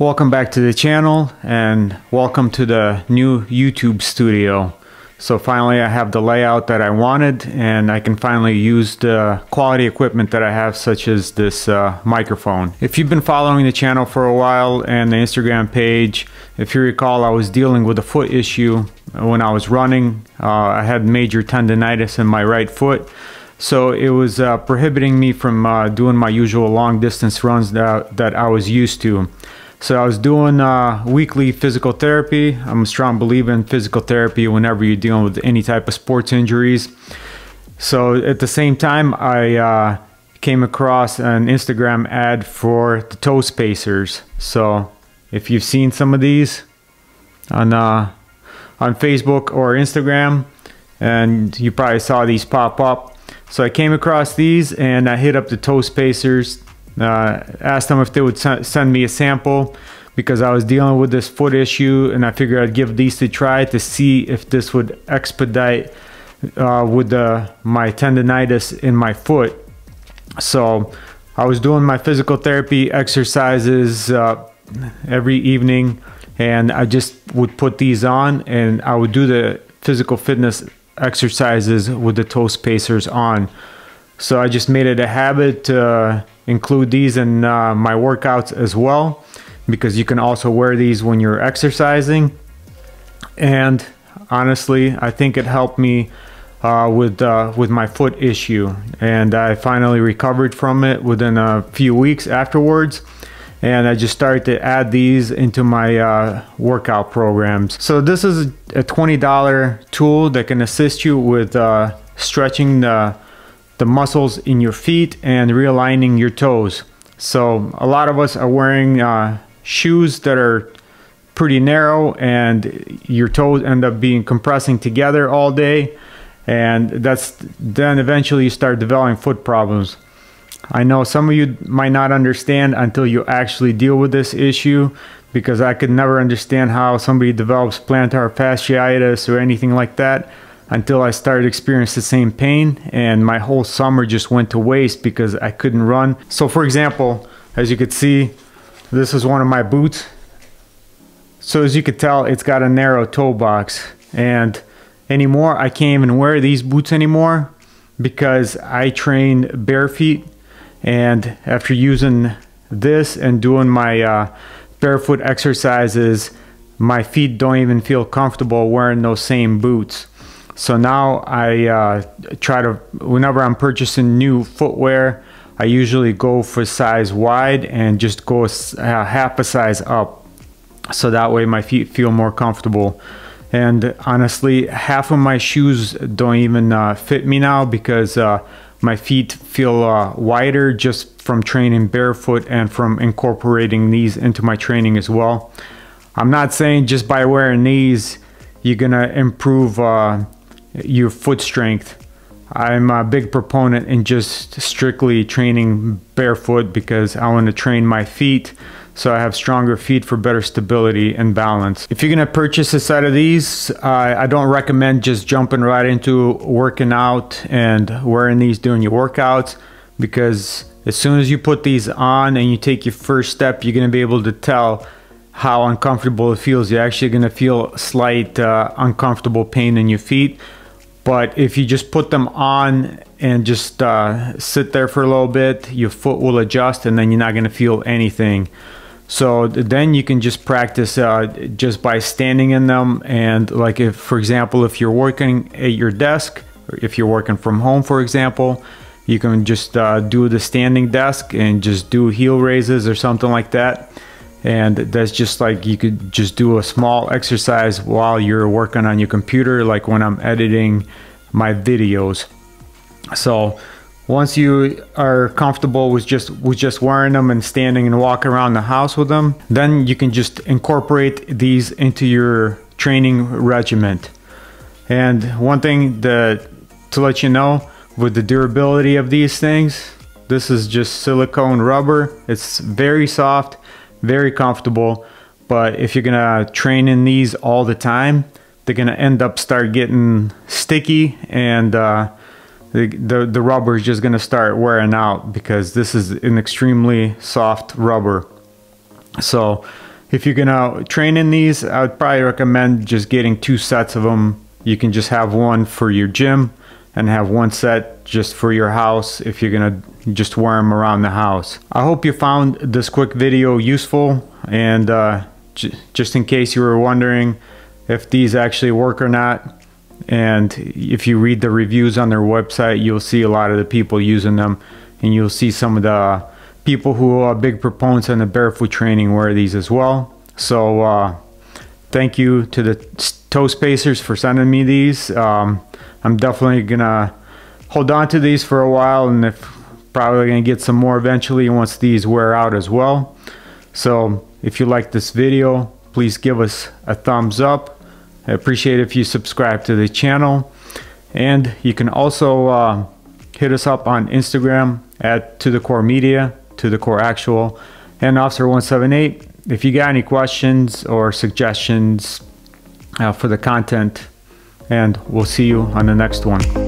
Welcome back to the channel and welcome to the new YouTube studio. So finally I have the layout that I wanted and I can finally use the quality equipment that I have such as this uh, microphone. If you've been following the channel for a while and the Instagram page, if you recall I was dealing with a foot issue when I was running. Uh, I had major tendonitis in my right foot. So it was uh, prohibiting me from uh, doing my usual long distance runs that, that I was used to. So I was doing uh, weekly physical therapy. I'm a strong believer in physical therapy whenever you're dealing with any type of sports injuries. So at the same time, I uh, came across an Instagram ad for the toe spacers. So if you've seen some of these on uh, on Facebook or Instagram, and you probably saw these pop up. So I came across these and I hit up the toe spacers uh, asked them if they would send me a sample because I was dealing with this foot issue and I figured I'd give these to try to see if this would expedite uh, with the, my tendonitis in my foot. So I was doing my physical therapy exercises uh, every evening and I just would put these on and I would do the physical fitness exercises with the toe spacers on. So I just made it a habit to include these in uh, my workouts as well because you can also wear these when you're exercising. And honestly, I think it helped me uh, with uh, with my foot issue, and I finally recovered from it within a few weeks afterwards. And I just started to add these into my uh, workout programs. So this is a $20 tool that can assist you with uh, stretching the the muscles in your feet and realigning your toes. So a lot of us are wearing uh, shoes that are pretty narrow and your toes end up being compressing together all day and that's then eventually you start developing foot problems. I know some of you might not understand until you actually deal with this issue because I could never understand how somebody develops plantar fasciitis or anything like that until I started experiencing the same pain and my whole summer just went to waste because I couldn't run. So for example, as you could see, this is one of my boots. So as you could tell, it's got a narrow toe box and anymore, I can't even wear these boots anymore because I train bare feet and after using this and doing my uh, barefoot exercises, my feet don't even feel comfortable wearing those same boots. So now I uh, try to, whenever I'm purchasing new footwear, I usually go for size wide and just go uh, half a size up. So that way my feet feel more comfortable. And honestly, half of my shoes don't even uh, fit me now because uh, my feet feel uh, wider just from training barefoot and from incorporating these into my training as well. I'm not saying just by wearing these, you're gonna improve uh, your foot strength. I'm a big proponent in just strictly training barefoot because I want to train my feet so I have stronger feet for better stability and balance. If you're gonna purchase a set of these, uh, I don't recommend just jumping right into working out and wearing these during your workouts because as soon as you put these on and you take your first step, you're gonna be able to tell how uncomfortable it feels. You're actually gonna feel slight uh, uncomfortable pain in your feet but if you just put them on and just uh, sit there for a little bit, your foot will adjust and then you're not going to feel anything. So then you can just practice uh, just by standing in them. And like if, for example, if you're working at your desk, or if you're working from home, for example, you can just uh, do the standing desk and just do heel raises or something like that and that's just like you could just do a small exercise while you're working on your computer like when I'm editing my videos. So once you are comfortable with just with just wearing them and standing and walking around the house with them then you can just incorporate these into your training regiment. And one thing that to let you know with the durability of these things this is just silicone rubber. It's very soft very comfortable. But if you're gonna train in these all the time, they're gonna end up start getting sticky and uh, the, the, the rubber is just gonna start wearing out because this is an extremely soft rubber. So if you're gonna train in these, I would probably recommend just getting two sets of them. You can just have one for your gym and have one set just for your house if you're gonna just wear them around the house. I hope you found this quick video useful and uh, just in case you were wondering if these actually work or not and if you read the reviews on their website you'll see a lot of the people using them and you'll see some of the people who are big proponents on the barefoot training wear these as well so uh, thank you to the toe spacers for sending me these um, I'm definitely gonna hold on to these for a while and if probably gonna get some more eventually once these wear out as well. So if you like this video please give us a thumbs up. I appreciate if you subscribe to the channel. And you can also uh, hit us up on Instagram at to the core media to the core actual and officer 178 if you got any questions or suggestions uh, for the content and we'll see you on the next one